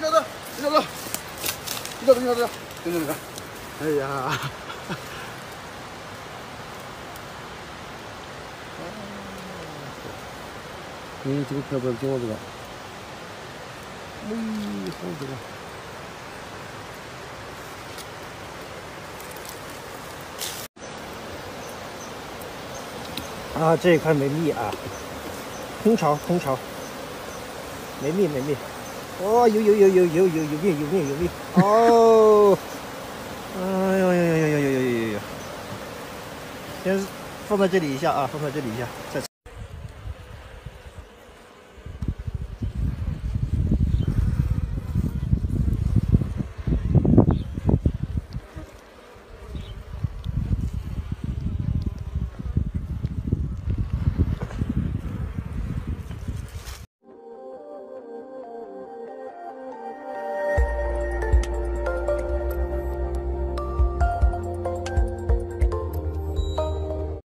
小子，小子，小子，小子，小子，小子，小子，哎呀！哎，这个漂不漂？这个，好这个。啊，这一块没密啊，空巢，空巢，没密，没密。哦，有有有有有有有命有命有命。哦，哎呦呦呦呦呦呦呦呦呦！先放在这里一下啊，放在这里一下，再。